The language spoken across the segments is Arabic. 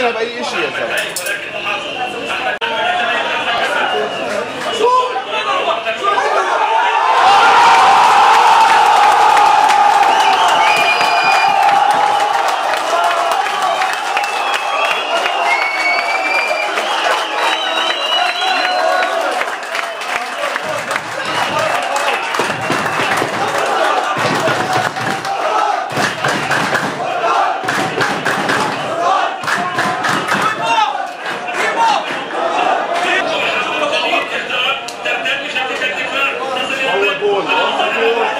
can have eight issues. Nossa,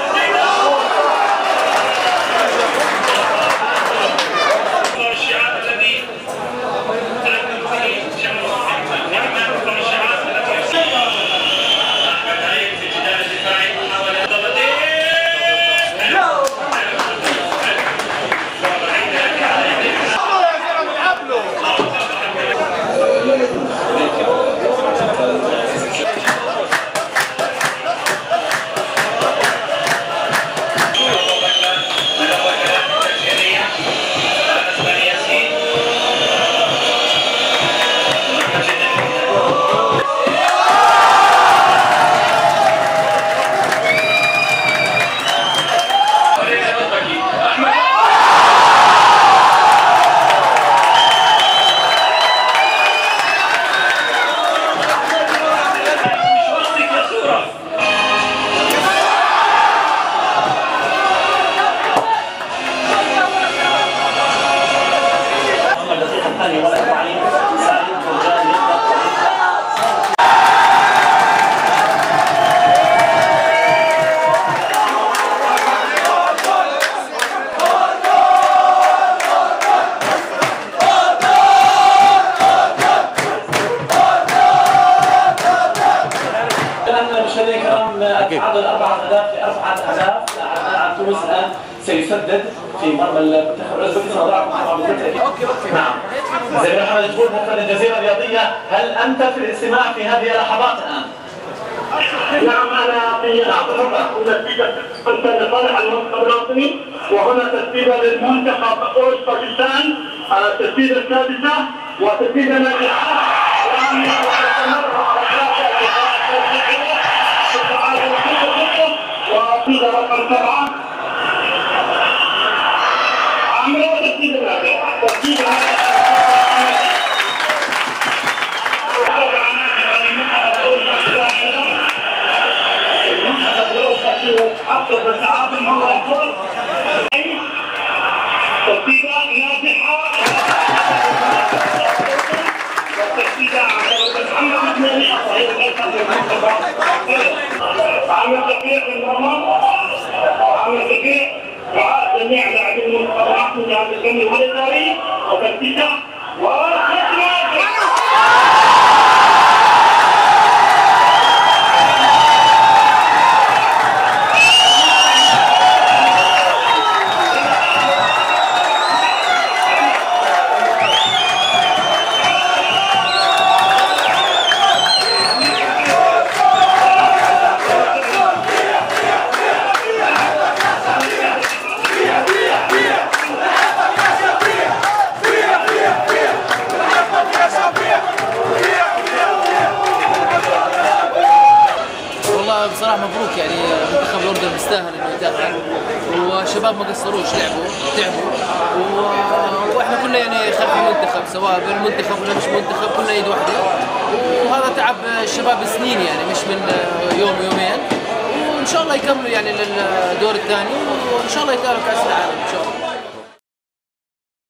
مشاهدينا الكرام عدد أربعة اهداف لاربعة اهداف لاعب تونس الآن سيسدد في مرمى المنتخب الاوزبكي نضعكم طبعا بالتاكيد okay okay. نعم. زميل محمد جبور مخرج الجزيرة الرياضية هل أنت في الاستماع في هذه اللحظات الآن؟ نعم أنا في نتيجه لصالح المنتخب الوطني وهنا تسديده للمنتخب اوزبكستان التسديده السادسة. सबसे ज़्यादा पंचमान आंध्र सबसे ज़्यादा सबसे ज़्यादा आपको प्रसाद मंगल को तो सीधा यहाँ से आ तो सीधा आकर हम अपने अपने अपने अपने अपने تفريق للمرمى عامل تفريق دعاء جميع لاعبي المنتخبات من الجهاز الفني والاداري وتسديده بصراحه مبروك يعني منتخب الأردن بيستاهل إنه يتأهل. والشباب ما قصروش لعبوا تعبوا وإحنا كلنا يعني خلف المنتخب سواء بين المنتخب ولا مش منتخب كلنا ايد واحدة. وهذا تعب الشباب سنين يعني مش من يوم يومين. وإن شاء الله يكملوا يعني للدور الثاني وإن شاء الله يتأهلوا كأس العالم إن شاء الله.